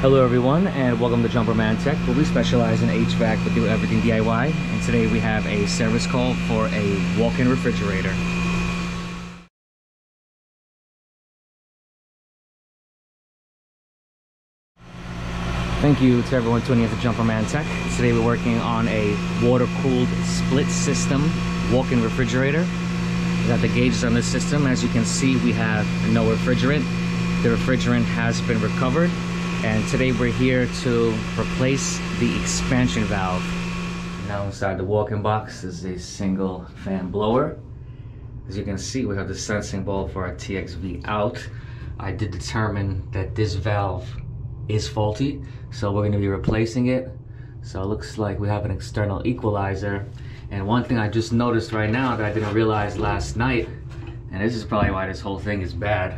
Hello everyone and welcome to Jumperman Tech where we specialize in HVAC but do everything DIY and today we have a service call for a walk-in refrigerator. Thank you to everyone tuning in to Jumperman Tech. Today we're working on a water-cooled split system walk-in refrigerator. We got the gauges on this system. As you can see we have no refrigerant. The refrigerant has been recovered and today we're here to replace the expansion valve. Now inside the walk-in box is a single fan blower. As you can see, we have the sensing bulb for our TXV out. I did determine that this valve is faulty, so we're gonna be replacing it. So it looks like we have an external equalizer. And one thing I just noticed right now that I didn't realize last night, and this is probably why this whole thing is bad,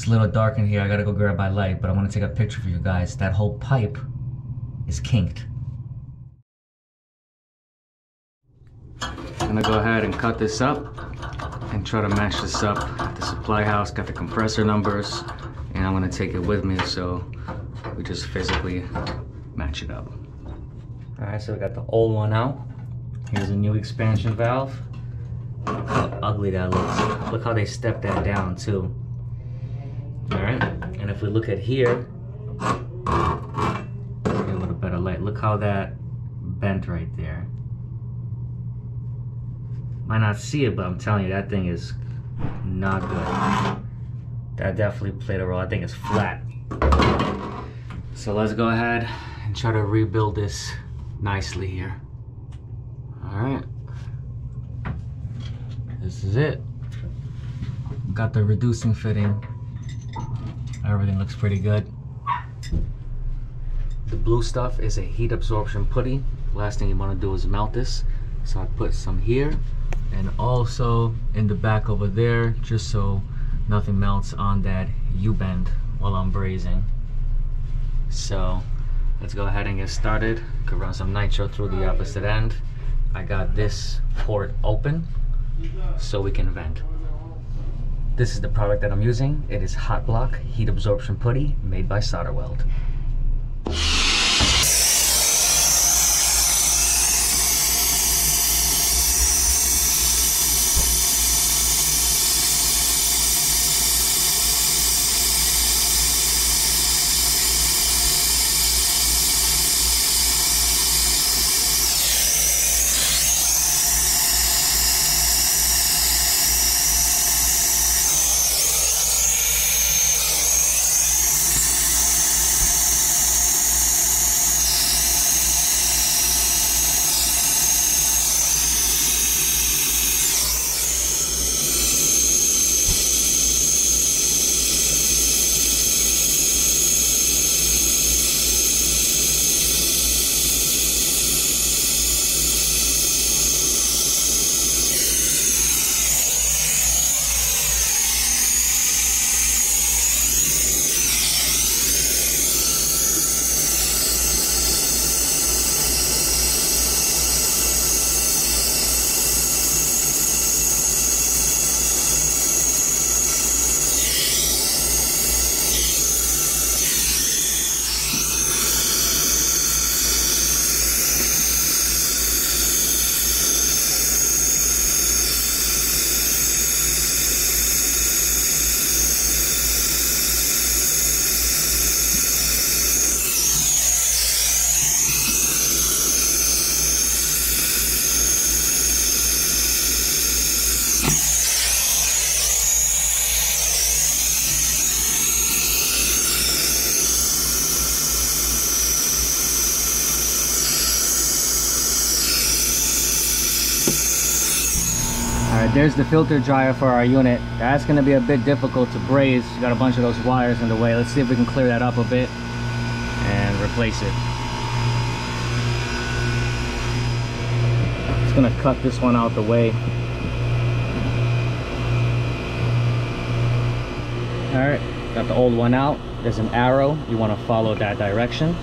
it's a little dark in here. I gotta go grab my light, but I want to take a picture for you guys. That whole pipe is kinked. I'm gonna go ahead and cut this up and try to match this up. The supply house got the compressor numbers, and I'm gonna take it with me so we just physically match it up. All right, so we got the old one out. Here's a new expansion valve. Look how ugly that looks. Look how they stepped that down too. All right, and if we look at here, a little better light. Look how that bent right there. Might not see it, but I'm telling you, that thing is not good. That definitely played a role. I think it's flat. So let's go ahead and try to rebuild this nicely here. All right. This is it. Got the reducing fitting Everything looks pretty good. The blue stuff is a heat absorption putty. Last thing you want to do is melt this. So I put some here and also in the back over there just so nothing melts on that U-bend while I'm brazing. So let's go ahead and get started. Could run some nitro through the opposite end. I got this port open so we can vent. This is the product that I'm using. It is Hot Block Heat Absorption Putty made by Solder Solderweld. There's the filter dryer for our unit. That's going to be a bit difficult to braze. Got a bunch of those wires in the way. Let's see if we can clear that up a bit and replace it. Just going to cut this one out the way. Alright, got the old one out. There's an arrow. You want to follow that direction.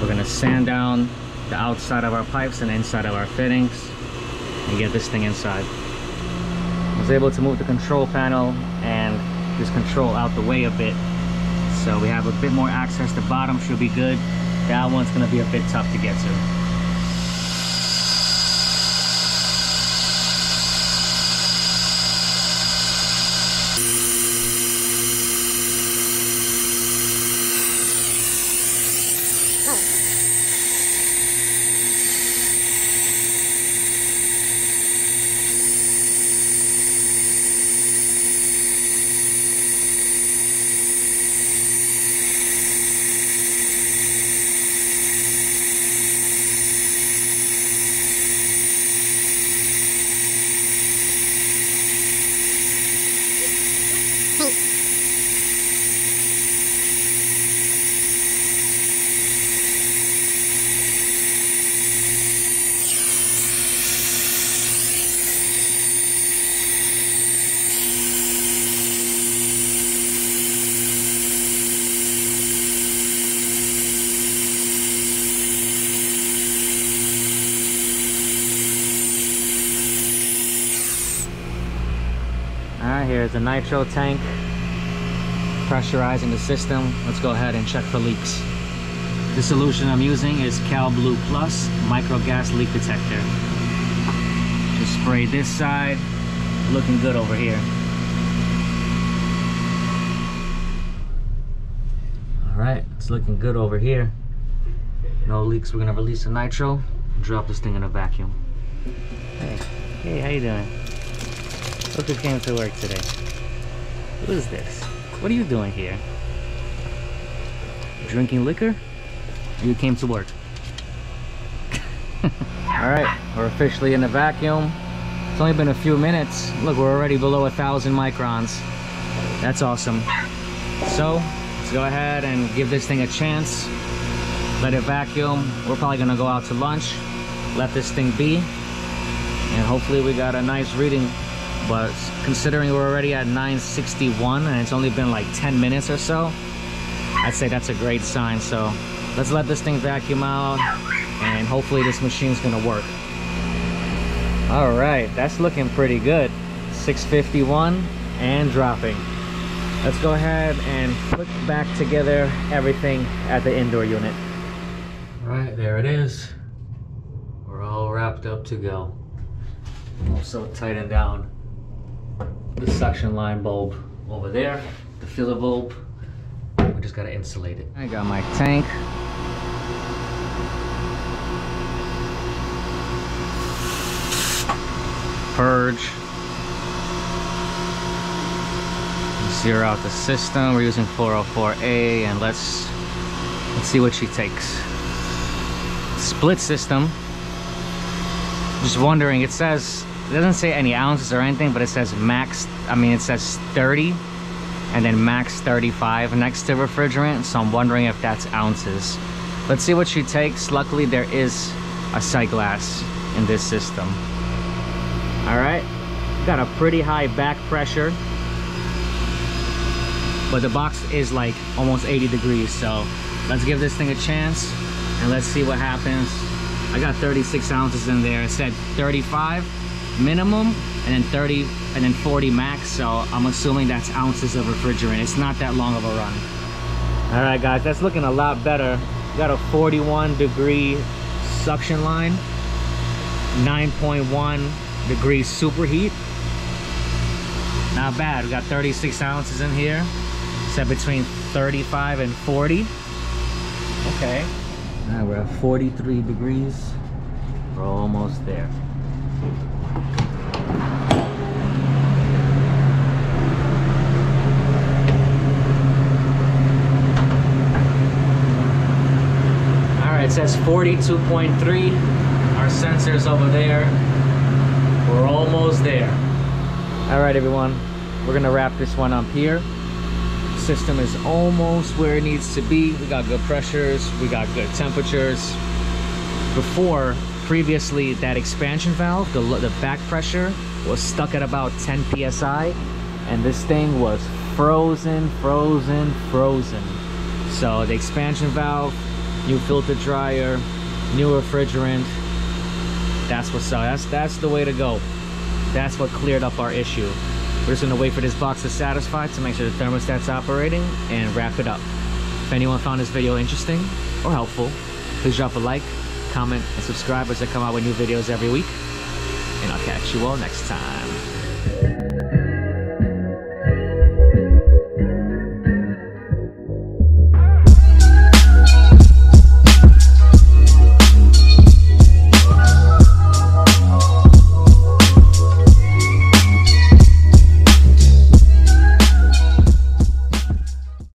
We're going to sand down the outside of our pipes and inside of our fittings and get this thing inside. I was able to move the control panel and this control out the way a bit. So we have a bit more access. The bottom should be good. That one's gonna be a bit tough to get to. Here's the nitro tank pressurizing the system. Let's go ahead and check for leaks. The solution I'm using is Cal Blue Plus Micro Gas Leak Detector. Just spray this side, looking good over here. All right, it's looking good over here. No leaks, we're gonna release the nitro, drop this thing in a vacuum. Hey, hey, how you doing? Look who came to work today. Who is this? What are you doing here? Drinking liquor? You came to work. Alright, we're officially in the vacuum. It's only been a few minutes. Look, we're already below a thousand microns. That's awesome. So, let's go ahead and give this thing a chance. Let it vacuum. We're probably gonna go out to lunch. Let this thing be. And hopefully we got a nice reading but considering we're already at 961 and it's only been like 10 minutes or so I'd say that's a great sign. So let's let this thing vacuum out and hopefully this machine's gonna work. All right that's looking pretty good. 651 and dropping. Let's go ahead and put back together everything at the indoor unit. All right there it is. We're all wrapped up to go. Also tighten down the suction line bulb over there, the filler bulb. We just gotta insulate it. I got my tank. Purge. Zero out the system. We're using 404A and let's let's see what she takes. Split system. Just wondering, it says it doesn't say any ounces or anything, but it says max, I mean, it says 30 and then max 35 next to refrigerant. So I'm wondering if that's ounces. Let's see what she takes. Luckily, there is a sight glass in this system. All right, got a pretty high back pressure, but the box is like almost 80 degrees. So let's give this thing a chance and let's see what happens. I got 36 ounces in there. It said 35 minimum and then 30 and then 40 max so i'm assuming that's ounces of refrigerant. It's not that long of a run. All right guys that's looking a lot better. Got a 41 degree suction line 9.1 degree superheat. Not bad. We got 36 ounces in here. Set between 35 and 40 okay. All right we're at 43 degrees. We're almost there it says 42.3 our sensors over there. We're almost there. All right everyone. We're gonna wrap this one up here. System is almost where it needs to be. We got good pressures. We got good temperatures. Before previously that expansion valve the, the back pressure was stuck at about 10 psi and this thing was frozen frozen frozen. So the expansion valve new filter dryer, new refrigerant. That's what's up. That's that's the way to go. That's what cleared up our issue. We're just gonna wait for this box to satisfy to make sure the thermostat's operating and wrap it up. If anyone found this video interesting or helpful, please drop a like, comment, and subscribe as I come out with new videos every week. And I'll catch you all next time.